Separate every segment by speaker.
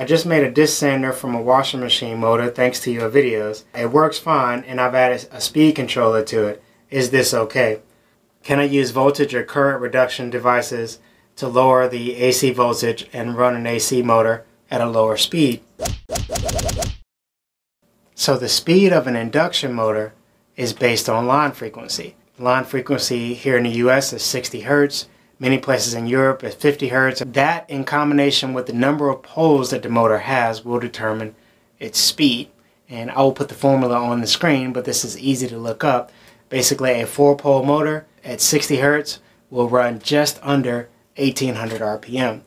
Speaker 1: I just made a disc sander from a washing machine motor thanks to your videos. It works fine and I've added a speed controller to it. Is this okay? Can I use voltage or current reduction devices to lower the AC voltage and run an AC motor at a lower speed? So the speed of an induction motor is based on line frequency. Line frequency here in the US is 60 Hertz. Many places in Europe at 50 Hertz. That in combination with the number of poles that the motor has will determine its speed. And I will put the formula on the screen, but this is easy to look up. Basically a four pole motor at 60 Hertz will run just under 1800 RPM.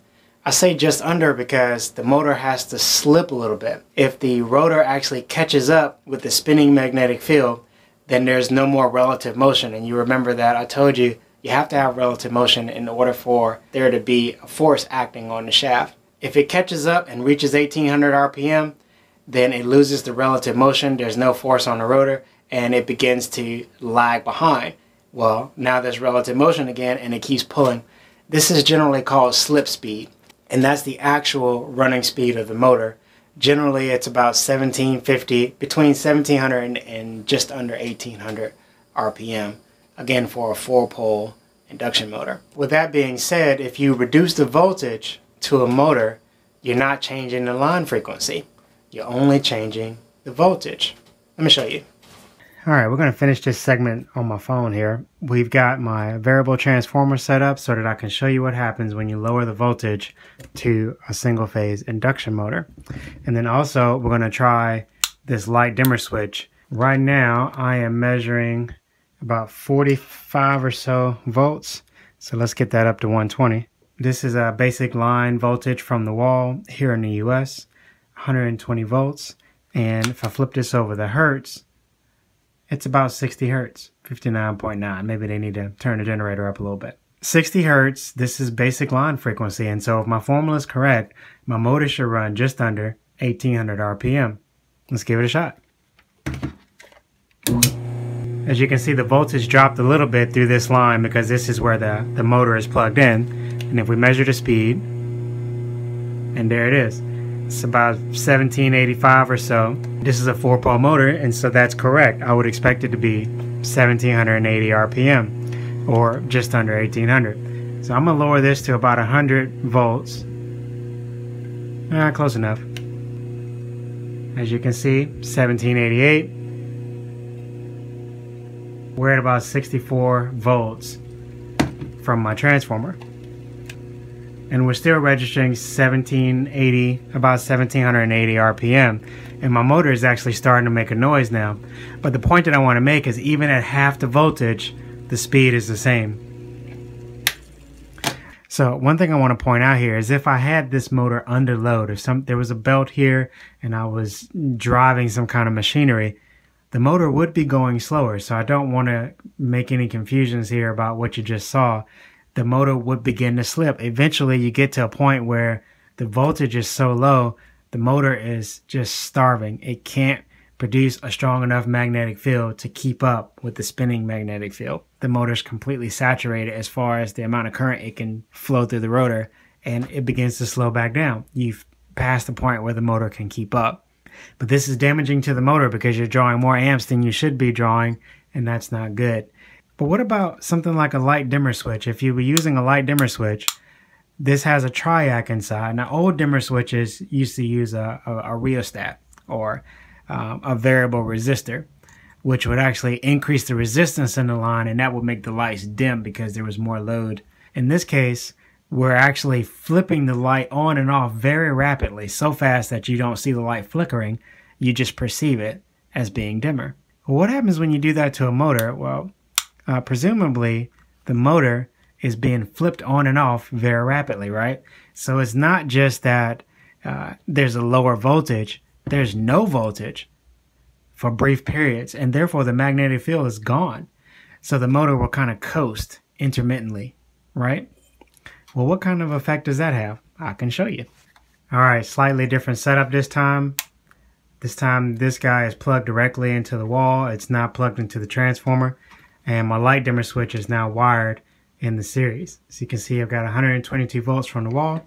Speaker 1: I say just under because the motor has to slip a little bit. If the rotor actually catches up with the spinning magnetic field, then there's no more relative motion. And you remember that I told you you have to have relative motion in order for there to be a force acting on the shaft. If it catches up and reaches 1800 RPM, then it loses the relative motion. There's no force on the rotor and it begins to lag behind. Well, now there's relative motion again and it keeps pulling. This is generally called slip speed and that's the actual running speed of the motor. Generally, it's about 1750, between 1700 and, just under 1800 RPM, again for a four pole induction motor. With that being said, if you reduce the voltage to a motor, you're not changing the line frequency. You're only changing the voltage. Let me show you. All right, we're going to finish this segment on my phone here. We've got my variable transformer set up so that I can show you what happens when you lower the voltage to a single phase induction motor. And then also we're going to try this light dimmer switch. Right now I am measuring about 45 or so volts. So let's get that up to 120. This is a basic line voltage from the wall here in the US, 120 volts. And if I flip this over the hertz, it's about 60 hertz, 59.9. Maybe they need to turn the generator up a little bit. 60 hertz, this is basic line frequency. And so if my formula is correct, my motor should run just under 1800 RPM. Let's give it a shot. As you can see, the voltage dropped a little bit through this line because this is where the, the motor is plugged in. And if we measure the speed, and there it is. It's about 1785 or so. This is a four pole motor, and so that's correct. I would expect it to be 1780 RPM or just under 1800. So I'm gonna lower this to about 100 volts. Ah, close enough. As you can see, 1788. We're at about 64 volts from my transformer and we're still registering 1780, about 1780 RPM. And my motor is actually starting to make a noise now. But the point that I want to make is even at half the voltage, the speed is the same. So one thing I want to point out here is if I had this motor under load, if some there was a belt here and I was driving some kind of machinery, the motor would be going slower. So I don't want to make any confusions here about what you just saw the motor would begin to slip. Eventually, you get to a point where the voltage is so low, the motor is just starving. It can't produce a strong enough magnetic field to keep up with the spinning magnetic field. The motor is completely saturated as far as the amount of current it can flow through the rotor, and it begins to slow back down. You've passed the point where the motor can keep up. But this is damaging to the motor because you're drawing more amps than you should be drawing, and that's not good. But what about something like a light dimmer switch? If you were using a light dimmer switch, this has a triac inside. Now, old dimmer switches used to use a, a, a rheostat or um, a variable resistor, which would actually increase the resistance in the line and that would make the lights dim because there was more load. In this case, we're actually flipping the light on and off very rapidly, so fast that you don't see the light flickering, you just perceive it as being dimmer. What happens when you do that to a motor? Well, uh, presumably the motor is being flipped on and off very rapidly, right? So it's not just that uh, there's a lower voltage, there's no voltage for brief periods, and therefore the magnetic field is gone. So the motor will kind of coast intermittently, right? Well, what kind of effect does that have? I can show you. All right, slightly different setup this time. This time, this guy is plugged directly into the wall. It's not plugged into the transformer and my light dimmer switch is now wired in the series. As you can see, I've got 122 volts from the wall.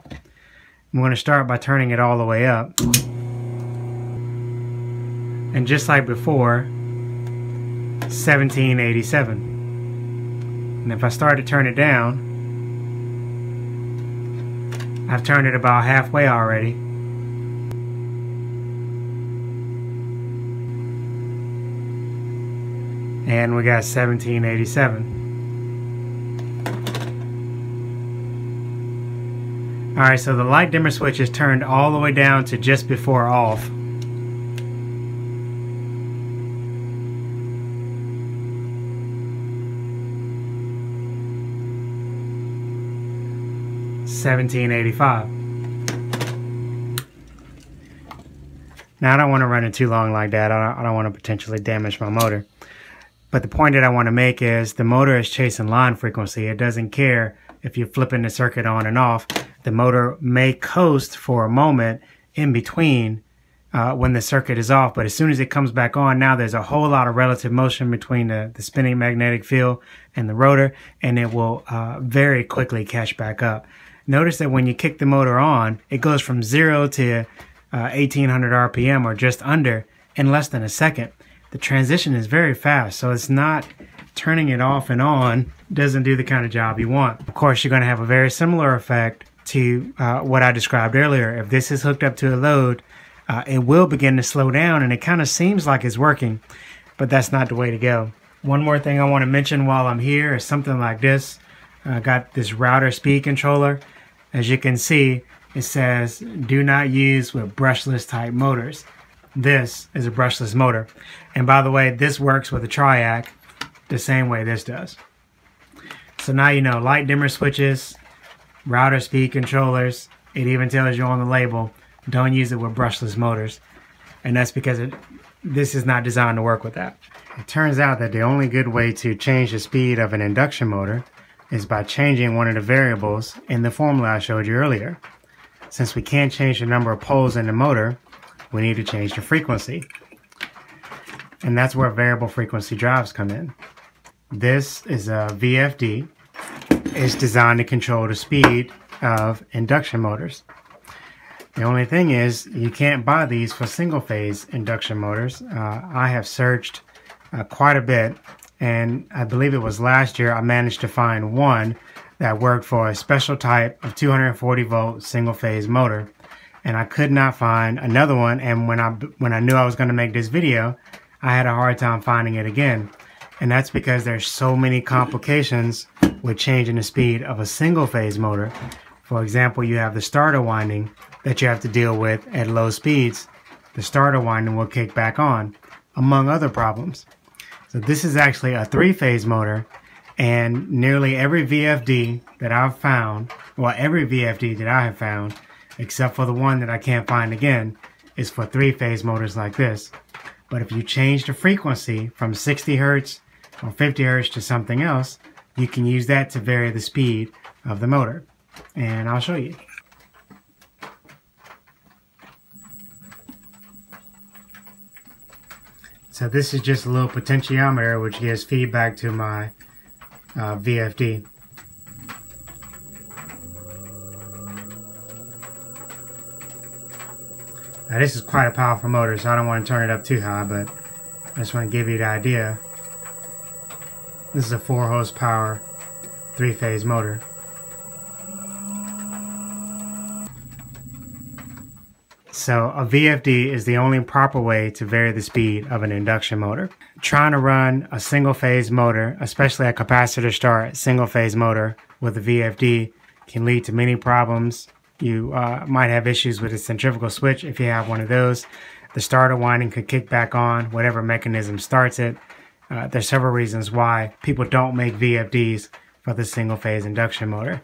Speaker 1: I'm going to start by turning it all the way up. And just like before, 1787. And if I start to turn it down, I've turned it about halfway already. And we got 1787. Alright, so the light dimmer switch is turned all the way down to just before off. 1785. Now I don't want to run it too long like that. I don't, I don't want to potentially damage my motor. But the point that I want to make is the motor is chasing line frequency. It doesn't care if you're flipping the circuit on and off. The motor may coast for a moment in between uh, when the circuit is off. But as soon as it comes back on, now there's a whole lot of relative motion between the, the spinning magnetic field and the rotor, and it will uh, very quickly catch back up notice that when you kick the motor on, it goes from zero to uh, 1800 RPM or just under in less than a second. The transition is very fast, so it's not turning it off and on doesn't do the kind of job you want. Of course, you're going to have a very similar effect to uh, what I described earlier. If this is hooked up to a load, uh, it will begin to slow down and it kind of seems like it's working, but that's not the way to go. One more thing I want to mention while I'm here is something like this. I got this router speed controller. As you can see, it says do not use with brushless type motors. This is a brushless motor. And by the way, this works with a Triac the same way this does. So now you know light dimmer switches, router speed controllers. It even tells you on the label, don't use it with brushless motors. And that's because it, this is not designed to work with that. It turns out that the only good way to change the speed of an induction motor is by changing one of the variables in the formula I showed you earlier. Since we can't change the number of poles in the motor, we need to change the frequency. And that's where variable frequency drives come in. This is a VFD. It's designed to control the speed of induction motors. The only thing is, you can't buy these for single phase induction motors. Uh, I have searched uh, quite a bit and I believe it was last year I managed to find one that worked for a special type of 240 volt single phase motor. And I could not find another one. And when I when I knew I was going to make this video I had a hard time finding it again. And that's because there's so many complications with changing the speed of a single phase motor. For example you have the starter winding that you have to deal with at low speeds. The starter winding will kick back on among other problems so this is actually a three-phase motor and nearly every VFD that I've found, well every VFD that I have found, except for the one that I can't find again, is for three-phase motors like this. But if you change the frequency from 60 Hertz or 50 Hertz to something else, you can use that to vary the speed of the motor. And I'll show you. So this is just a little potentiometer which gives feedback to my uh, VFD. Now this is quite a powerful motor so I don't want to turn it up too high but I just want to give you the idea. This is a 4 horsepower 3 phase motor. So a VFD is the only proper way to vary the speed of an induction motor. Trying to run a single phase motor, especially a capacitor start single phase motor with a VFD can lead to many problems. You uh, might have issues with the centrifugal switch if you have one of those. The starter winding could kick back on, whatever mechanism starts it. Uh, there's several reasons why people don't make VFDs for the single phase induction motor.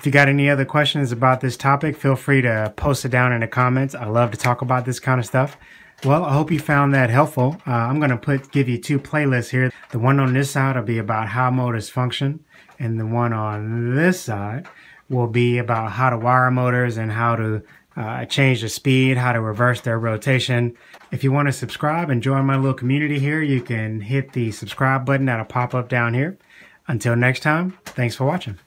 Speaker 1: If you got any other questions about this topic, feel free to post it down in the comments. I love to talk about this kind of stuff. Well, I hope you found that helpful. Uh, I'm going to put give you two playlists here. The one on this side will be about how motors function, and the one on this side will be about how to wire motors and how to uh, change the speed, how to reverse their rotation. If you want to subscribe and join my little community here, you can hit the subscribe button that'll pop up down here. Until next time, thanks for watching.